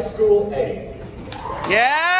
High School A. Yeah!